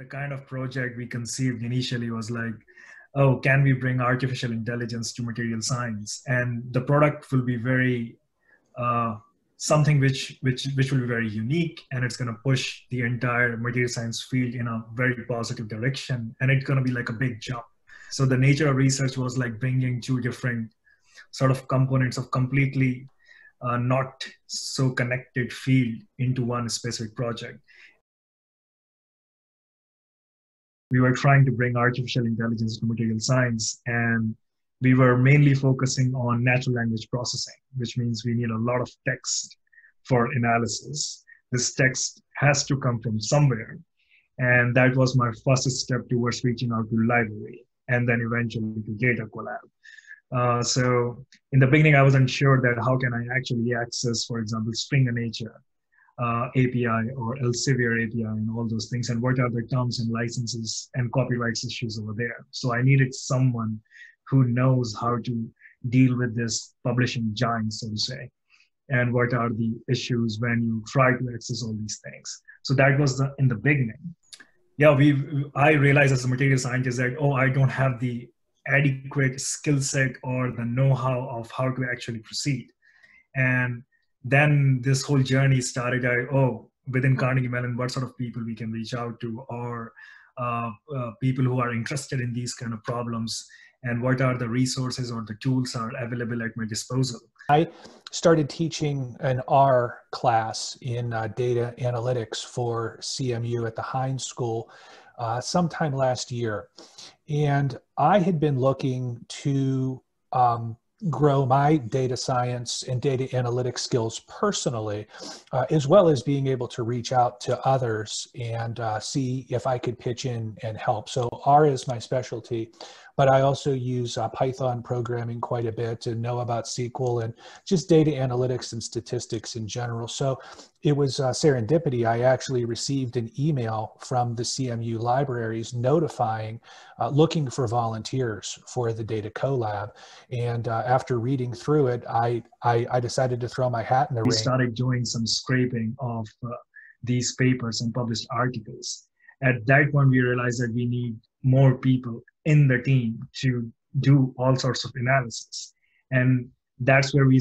the kind of project we conceived initially was like oh can we bring artificial intelligence to material science? And the product will be very uh, something which which which will be very unique and it's going to push the entire material science field in a very positive direction and it's going to be like a big jump. So the nature of research was like bringing two different sort of components of completely uh, not so connected field into one specific project we were trying to bring artificial intelligence to material science and we were mainly focusing on natural language processing, which means we need a lot of text for analysis. This text has to come from somewhere. And that was my first step towards reaching out to library and then eventually to dataCoLAB. Uh, so in the beginning, I wasn't sure that how can I actually access, for example, Springer Nature uh, API or Elsevier API and all those things, and what are the terms and licenses and copyrights issues over there. So I needed someone who knows how to deal with this publishing giant, so to say, and what are the issues when you try to access all these things. So that was the, in the beginning. Yeah, we I realized as a material scientist that oh, I don't have the adequate skill set or the know-how of how to actually proceed, and then this whole journey started. I oh, within Carnegie Mellon, what sort of people we can reach out to, or uh, uh, people who are interested in these kind of problems and what are the resources or the tools are available at my disposal. I started teaching an R class in uh, data analytics for CMU at the Heinz School uh, sometime last year. And I had been looking to um, grow my data science and data analytics skills personally, uh, as well as being able to reach out to others and uh, see if I could pitch in and help. So R is my specialty but I also use uh, Python programming quite a bit and know about SQL and just data analytics and statistics in general. So it was uh, serendipity. I actually received an email from the CMU libraries notifying, uh, looking for volunteers for the dataCoLAB. And uh, after reading through it, I, I, I, decided to throw my hat in the we ring. We started doing some scraping of uh, these papers and published articles. At that point, we realized that we need more people in the team to do all sorts of analysis. And that's where we,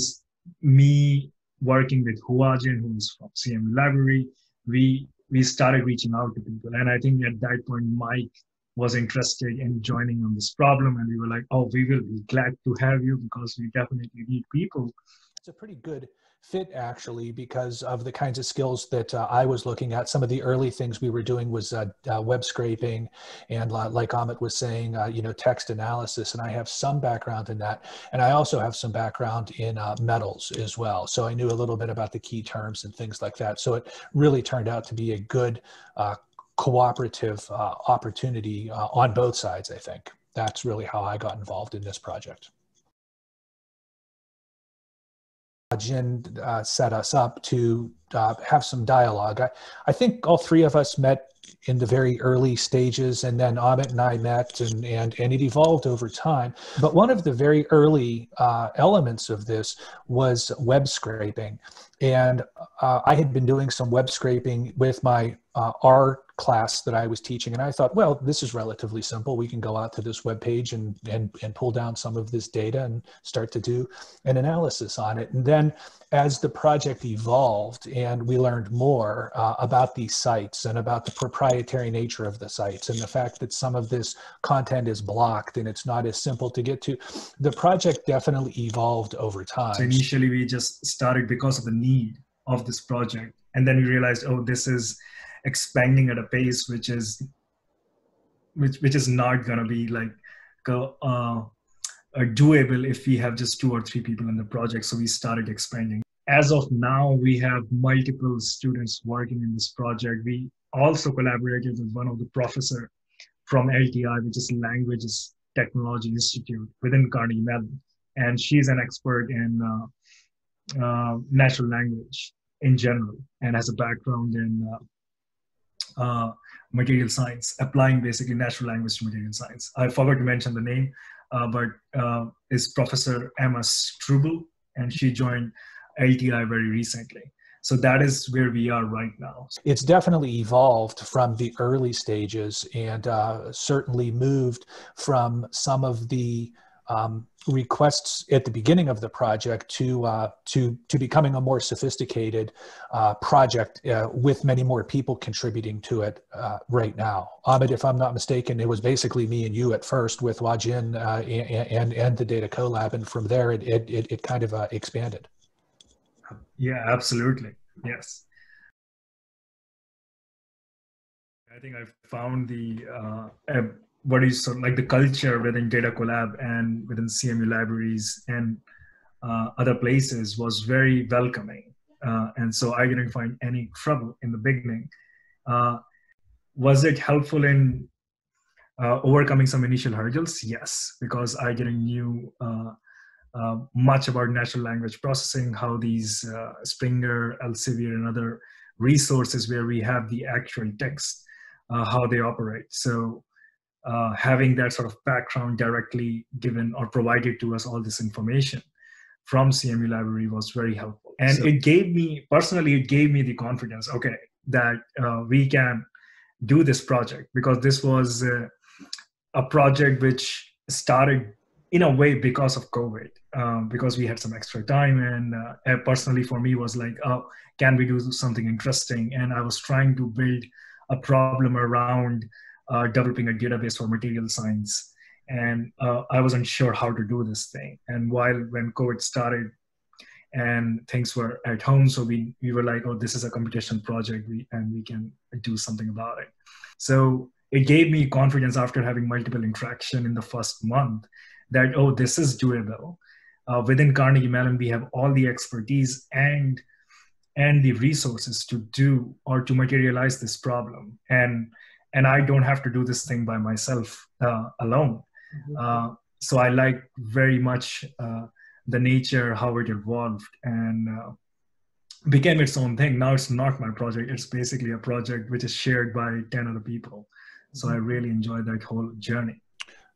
me working with Huajin, who's from CM Library, we we started reaching out to people. And I think at that point, Mike was interested in joining on this problem. And we were like, oh, we will be glad to have you because we definitely need people. It's a pretty good fit actually because of the kinds of skills that uh, I was looking at. Some of the early things we were doing was uh, uh, web scraping and uh, like Amit was saying, uh, you know, text analysis. And I have some background in that. And I also have some background in uh, metals as well. So I knew a little bit about the key terms and things like that. So it really turned out to be a good cooperative opportunity on both sides, I think. That's really how I got involved in this project. Jin uh, set us up to uh, have some dialogue. I, I think all three of us met in the very early stages, and then Amit and I met, and, and, and it evolved over time. But one of the very early uh, elements of this was web scraping. And uh, I had been doing some web scraping with my uh, R class that I was teaching. And I thought, well, this is relatively simple. We can go out to this web page and, and, and pull down some of this data and start to do an analysis on it. And then as the project evolved and we learned more uh, about these sites and about the proprietary nature of the sites and the fact that some of this content is blocked and it's not as simple to get to, the project definitely evolved over time. So initially we just started because of the need of this project. And then we realized, oh, this is expanding at a pace which is which which is not going to be like uh, doable if we have just two or three people in the project. So we started expanding. As of now we have multiple students working in this project. We also collaborated with one of the professor from lti which is languages technology institute within carnegie mellon. And she's an expert in uh, uh, natural language in general and has a background in uh, uh, material science, applying basically natural language to material science. I forgot to mention the name, uh, but uh, is Professor Emma Strubell, and she joined LTI very recently. so that is where we are right now it's definitely evolved from the early stages and uh, certainly moved from some of the um, requests at the beginning of the project to uh, to to becoming a more sophisticated uh, project uh, with many more people contributing to it uh, right now. Amit, if I'm not mistaken, it was basically me and you at first with Huajin uh, and, and, and the dataCoLAB, and from there it it, it, it kind of uh, expanded. Yeah, absolutely. Yes. I think I found the what is sort of like the culture within dataCoLAB and within CMU libraries and uh, other places was very welcoming. Uh, and so I didn't find any trouble in the beginning. Uh, was it helpful in uh, overcoming some initial hurdles? Yes, because I didn't knew uh, uh, much about natural language processing, how these Springer, Elsevier, and other resources where we have the actual text, how they operate. So uh, having that sort of background directly given or provided to us all this information from CMU library was very helpful. And so, it gave me, personally, it gave me the confidence, okay, that uh, we can do this project because this was uh, a project which started in a way because of COVID, um, because we had some extra time. And uh, personally, for me, was like, oh, can we do something interesting? And I was trying to build a problem around uh, developing a database for material science. And uh, I wasn't sure how to do this thing. And while when COVID started and things were at home, so we, we were like, oh, this is a competition project we, and we can do something about it. So it gave me confidence after having multiple interaction in the first month that, oh, this is doable. Uh, within Carnegie Mellon, we have all the expertise and and the resources to do or to materialize this problem. And and I don't have to do this thing by myself uh, alone. Mm-hmm. Uh, so I like very much uh, the nature how it evolved and uh, became its own thing. Now it's not my project; it's basically a project which is shared by ten other people. So mm-hmm. I really enjoyed that whole journey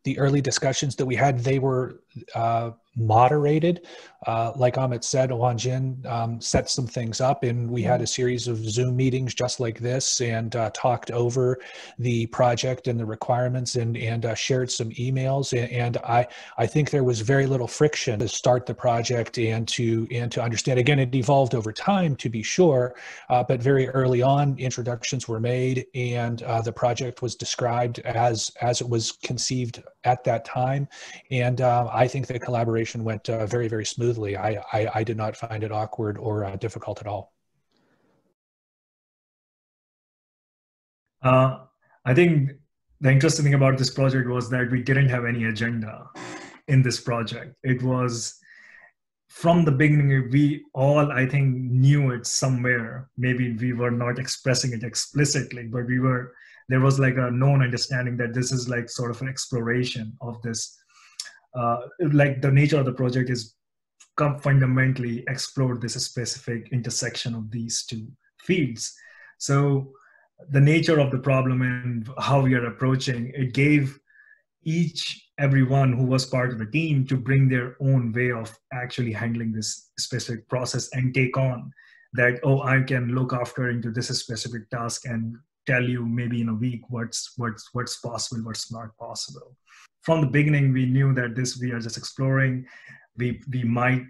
the early discussions that we had, they were uh, moderated. Uh, like Amit said, Huajin um, set some things up, and we had a series of Zoom meetings just like this, and uh, talked over the project and the requirements, and and uh, shared some emails. And, and, I I think there was very little friction to start the project and to and to understand. Again, it evolved over time, to be sure, uh, but very early on, introductions were made, and uh, the project was described as as it was conceived at that time. And uh, I think the collaboration went uh, very, very smoothly. I, I, I, did not find it awkward or uh, difficult at all. Uh, I think the interesting thing about this project was that we didn't have any agenda in this project. It was from the beginning, we all, I think, knew it somewhere. Maybe we were not expressing it explicitly, but we were there was like a known understanding that this is like sort of an exploration of this uh, like the nature of the project is come fundamentally explore this specific intersection of these two fields. So the nature of the problem and how we are approaching it gave each everyone who was part of the team to bring their own way of actually handling this specific process and take on that oh i can look after into this specific task and tell you maybe in a week what's what's what's possible what's not possible from the beginning we knew that this we are just exploring we we might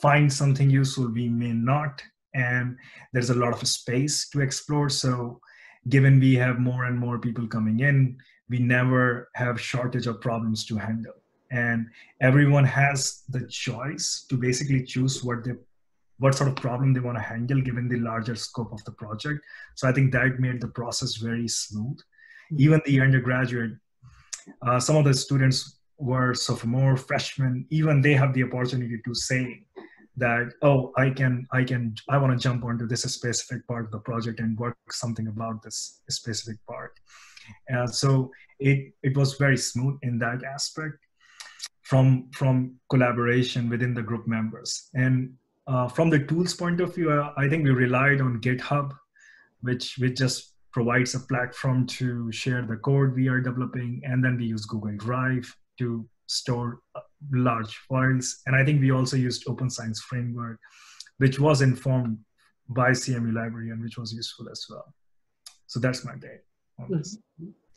find something useful we may not and there's a lot of space to explore so given we have more and more people coming in we never have shortage of problems to handle and everyone has the choice to basically choose what they what sort of problem they want to handle given the larger scope of the project. So I think that made the process very smooth. Mm-hmm. Even the undergraduate, uh, some of the students were sophomore, freshmen, even they have the opportunity to say that, oh, I can, I can, I want to jump onto this specific part of the project and work something about this specific part. So it, it was very smooth in that aspect from, from collaboration within the group members. And uh, from the tools point of view, uh, I think we relied on GitHub, which which just provides a platform to share the code we are developing, and then we use Google Drive to store uh, large files. And I think we also used Open Science Framework, which was informed by CMU Library and which was useful as well. So that's my day on this.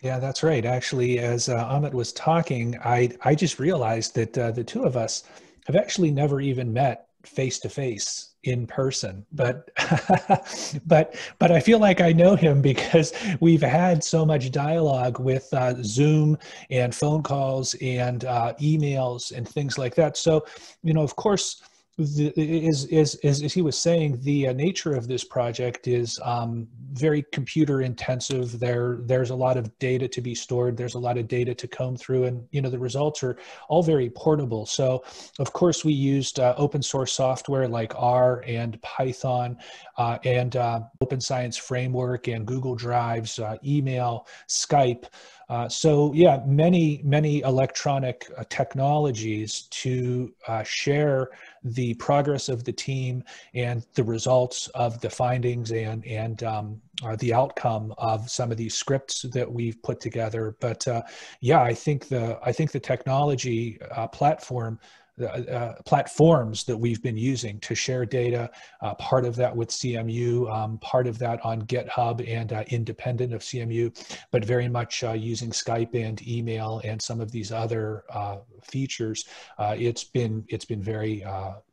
Yeah, that's right. Actually, as uh, Amit was talking, I I just realized that uh, the two of us have actually never even met face to face in person. But but but i feel like i know him because we've had so much dialogue with uh, zoom and phone calls and uh, emails and things like that. So you know of course is, is, is, as he was saying, the uh, nature of this project is um, very computer intensive. There, there's a lot of data to be stored. There's a lot of data to comb through, and you know the results are all very portable. So, of course, we used uh, open source software like R and Python, uh, and uh, Open Science Framework and Google Drives, uh, email, Skype. Uh, so yeah, many many electronic uh, technologies to uh, share the progress of the team and the results of the findings and and um, uh, the outcome of some of these scripts that we've put together. But uh, yeah, I think the I think the technology platform uh, platforms that we've been using to share data. Uh, part of that with CMU, um, part of that on GitHub and uh, independent of CMU, but very much uh, using Skype and email and some of these other uh, features. Uh, it's been it's been very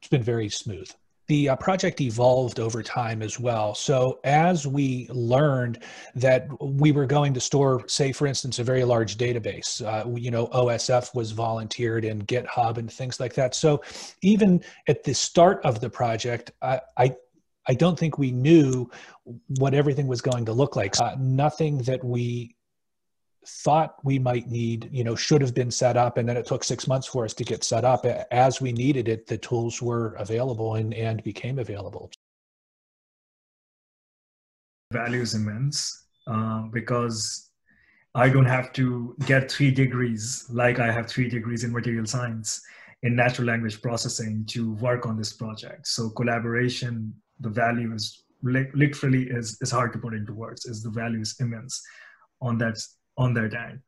it's been very smooth the uh, project evolved over time as well. So as we learned that we were going to store, say, for instance, a very large database, uh, you know, OSF was volunteered in GitHub and things like that. So even at the start of the project, I, I I don't think we knew what everything was going to look like. Uh, nothing that we thought we might need, you know, should have been set up. And then it took six months for us to get set up. As we needed it, the tools were available and, and became available. Value is immense uh, because I don't have to get three degrees like I have three degrees in material science in natural language processing to work on this project. So collaboration, the value is literally is, is hard to put into words, is the value is immense on that on that end.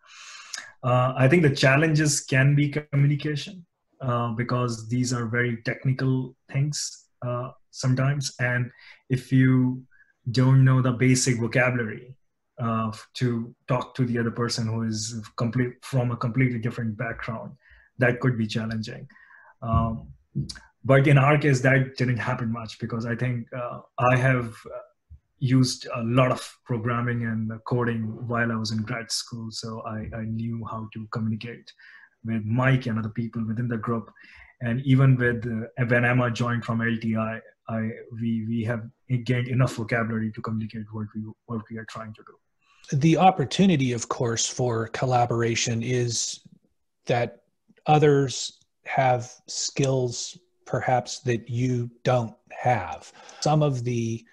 Uh, I think the challenges can be communication uh, because these are very technical things uh, sometimes. And if you don't know the basic vocabulary uh, to talk to the other person who is complete from a completely different background, that could be challenging. Um, but in our case, that didn't happen much because I think uh, I have used a lot of programming and coding while I was in grad school. So I, I knew how to communicate with Mike and other people within the group. And even with uh, when Emma joined from LTI, I, we, we have gained enough vocabulary to communicate what we, what we are trying to do. The opportunity, of course, for collaboration is that others have skills perhaps that you don't have. Some of the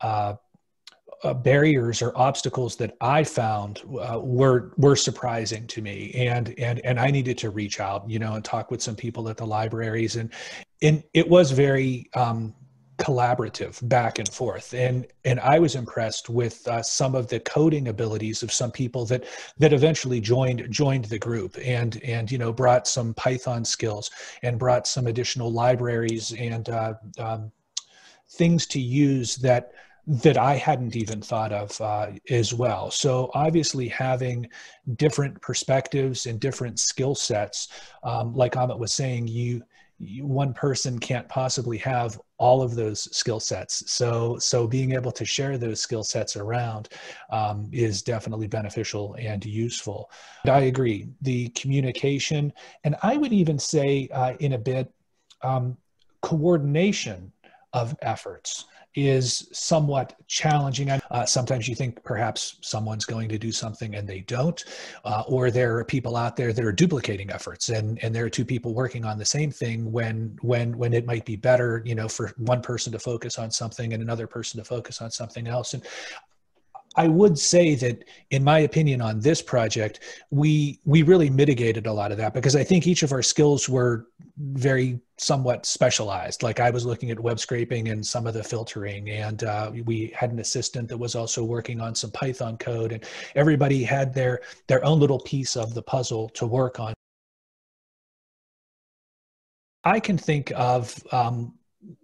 uh, uh, barriers or obstacles that I found uh, were were surprising to me, and and and I needed to reach out, you know, and talk with some people at the libraries, and and it was very um, collaborative back and forth, and and I was impressed with uh, some of the coding abilities of some people that that eventually joined joined the group, and and you know brought some Python skills and brought some additional libraries and uh, um, things to use that that I hadn't even thought of uh, as well. So obviously, having different perspectives and different skill sets, um, like Amit was saying, you, you, one person can't possibly have all of those skill sets. So so being able to share those skill sets around um, is definitely beneficial and useful. And I agree. The communication, and I would even say uh, in a bit, um, coordination of efforts is somewhat challenging. Uh, sometimes you think perhaps someone's going to do something and they don't, uh, or there are people out there that are duplicating efforts, and and there are two people working on the same thing when when when it might be better, you know, for one person to focus on something and another person to focus on something else. And I would say that, in my opinion, on this project, we we really mitigated a lot of that because I think each of our skills were very somewhat specialized. Like I was looking at web scraping and some of the filtering, and uh, we had an assistant that was also working on some Python code, and everybody had their their own little piece of the puzzle to work on. I can think of um,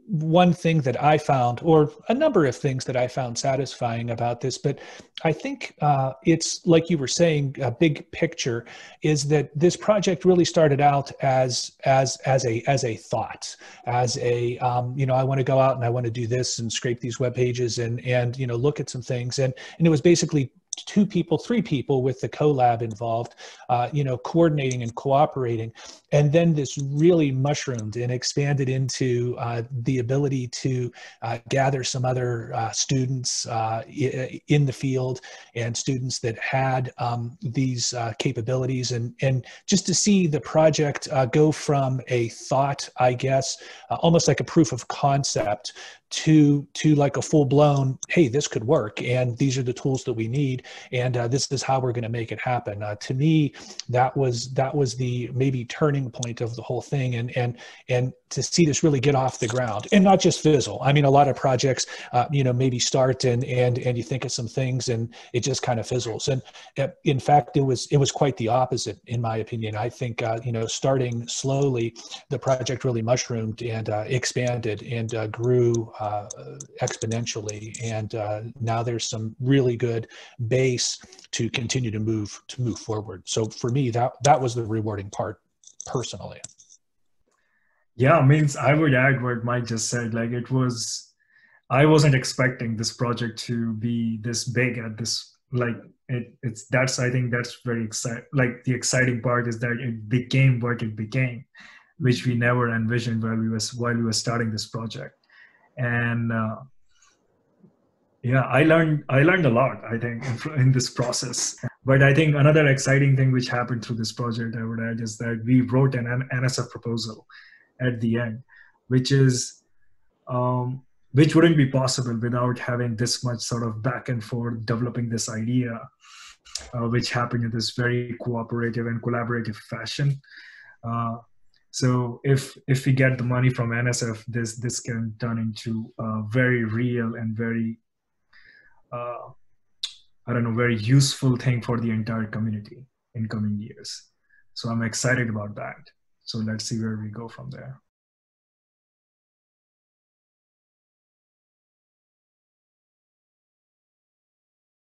one thing that I found, or a number of things that I found satisfying about this, but I think uh, it's like you were saying, a big picture is that this project really started out as as as a as a thought, as a um, you know I want to go out and I want to do this and scrape these web pages and and you know look at some things. And and it was basically two people, three people with the CoLab involved, uh, you know, coordinating and cooperating. And then this really mushroomed and expanded into uh, the ability to uh, gather some other uh, students uh, in the field and students that had um, these uh, capabilities. And, and just to see the project go from a thought, I guess, almost like a proof of concept to to like a full blown hey this could work. And these are the tools that we need and uh, this is how we're going to make it happen. Uh, to me that was that was the maybe turning point of the whole thing and and and to see this really get off the ground and not just fizzle. I mean a lot of projects uh, you know maybe start and and and you think of some things and it just kind of fizzles. And uh, in fact it was it was quite the opposite in my opinion. I think uh, you know starting slowly the project really mushroomed and uh, expanded and grew exponentially. And now there's some really good base to continue to move to move forward. So for me, that that was the rewarding part personally. Yeah, I mean, I would add what Mike just said. Like it was, I wasn't expecting this project to be this big at this like it, it's that's i think that's very exciting like the exciting part is that it became what it became which we never envisioned while we was while we were starting this project and uh, yeah i learned i learned a lot i think in, this process. But i think another exciting thing which happened through this project i would add is that we wrote an nsf proposal at the end which is um, which wouldn't be possible without having this much sort of back and forth developing this idea uh, which happened in this very cooperative and collaborative fashion. Uh, so if if we get the money from nsf this this can turn into a very real and very uh, i don't know very useful thing for the entire community in coming years. So i'm excited about that. So let's see where we go from there